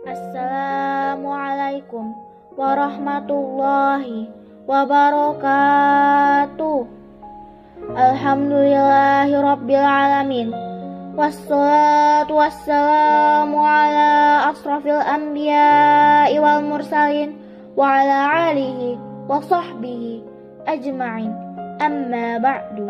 Assalamualaikum warahmatullahi wabarakatuh. Alhamdulillahi rabbil alamin. Wassalatu wassalamu ala asrafil anbiya'i wal mursalin wa ala alihi wa sahbihi ajma'in. Amma ba'du.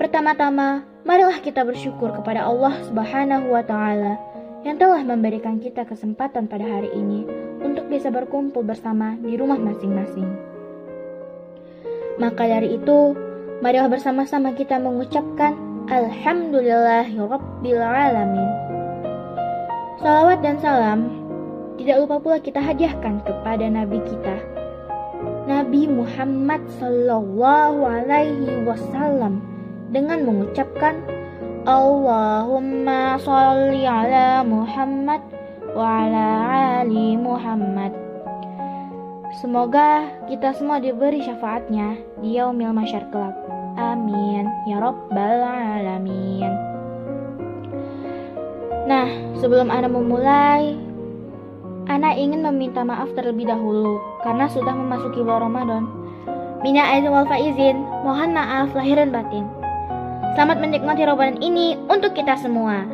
Pertama-tama, marilah kita bersyukur kepada Allah Subhanahu wa taala yang telah memberikan kita kesempatan pada hari ini untuk bisa berkumpul bersama di rumah masing-masing. Maka dari itu, marilah bersama-sama kita mengucapkan Alhamdulillahirabbil alamin. Salawat dan salam tidak lupa pula kita hadiahkan kepada nabi kita, Nabi Muhammad sallallahu alaihi wasallam dengan mengucapkan Allahumma sholli ala Muhammad wa ala ali Muhammad. Semoga kita semua diberi syafaatnya di yaumil masyar kelak. Amin ya rabbal alamin. Nah, sebelum Anda memulai, Ana ingin meminta maaf terlebih dahulu karena sudah memasuki bulan Ramadan. Mina aizin wal faizin, mohon maaf lahir dan batin. Selamat menikmati Ramadan ini untuk kita semua.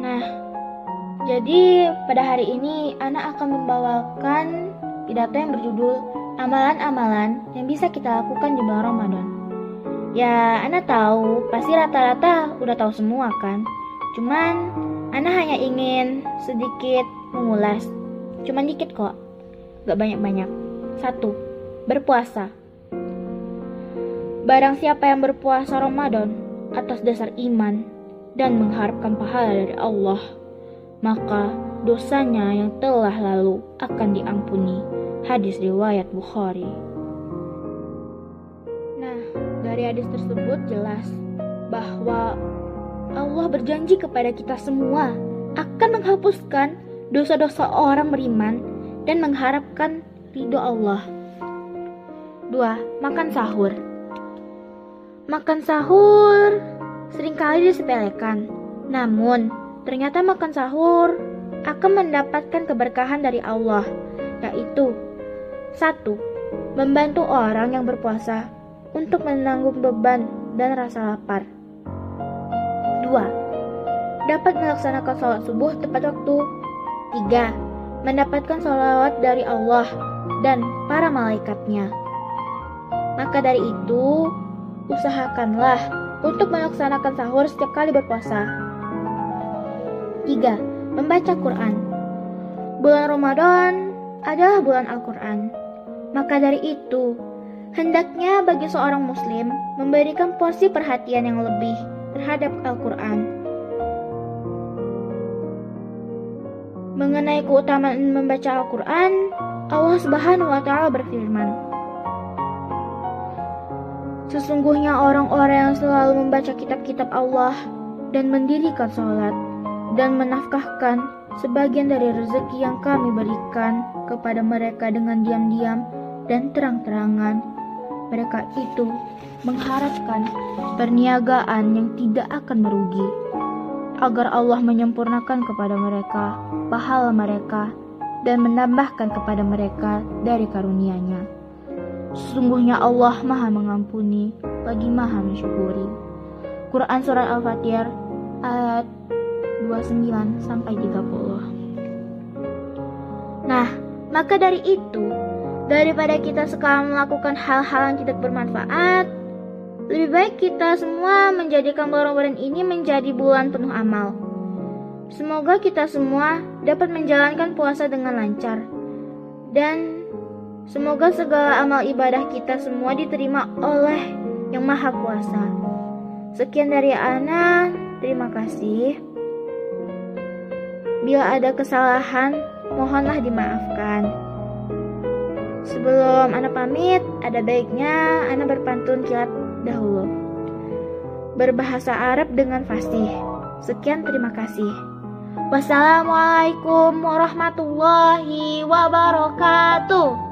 nah, jadi pada hari ini anak akan membawakan pidato yang berjudul amalan-amalan yang bisa kita lakukan di bulan Ramadan. Ya, anak tahu, pasti rata-rata udah tahu semua kan. Cuman, anak hanya ingin sedikit mengulas. Cuman dikit kok, gak banyak-banyak. Satu, berpuasa. Barang siapa yang berpuasa Ramadan atas dasar iman dan mengharapkan pahala dari Allah, maka dosanya yang telah lalu akan diampuni. Hadis riwayat Bukhari. Nah, dari hadis tersebut jelas bahwa Allah berjanji kepada kita semua akan menghapuskan dosa-dosa orang beriman dan mengharapkan ridho Allah. Dua, makan sahur. Makan sahur sering kali disepelekan. Namun, ternyata makan sahur akan mendapatkan keberkahan dari Allah, yaitu satu, membantu orang yang berpuasa untuk menanggung beban dan rasa lapar. Dua, dapat melaksanakan sholat subuh tepat waktu. Tiga, mendapatkan sholawat dari Allah dan para malaikatnya. Maka dari itu, usahakanlah untuk melaksanakan sahur setiap kali berpuasa. 3. Membaca Quran Bulan Ramadan adalah bulan Al-Quran. Maka dari itu, hendaknya bagi seorang muslim memberikan porsi perhatian yang lebih terhadap Al-Quran. Mengenai keutamaan membaca Al-Quran, Allah Subhanahu wa Ta'ala berfirman, Sesungguhnya orang-orang yang selalu membaca kitab-kitab Allah dan mendirikan sholat dan menafkahkan sebagian dari rezeki yang kami berikan kepada mereka dengan diam-diam dan terang-terangan. Mereka itu mengharapkan perniagaan yang tidak akan merugi, agar Allah menyempurnakan kepada mereka pahala mereka dan menambahkan kepada mereka dari karunia-Nya. Sesungguhnya Allah maha mengampuni lagi maha mensyukuri. Quran Surat Al-Fatihah ayat 29 sampai 30. Nah, maka dari itu, daripada kita sekarang melakukan hal-hal yang tidak bermanfaat, lebih baik kita semua menjadikan bulan Ramadan ini menjadi bulan penuh amal. Semoga kita semua dapat menjalankan puasa dengan lancar dan Semoga segala amal ibadah kita semua diterima oleh Yang Maha Kuasa. Sekian dari Ana, terima kasih. Bila ada kesalahan, mohonlah dimaafkan. Sebelum Ana pamit, ada baiknya Ana berpantun kilat dahulu. Berbahasa Arab dengan fasih. Sekian terima kasih. Wassalamualaikum warahmatullahi wabarakatuh.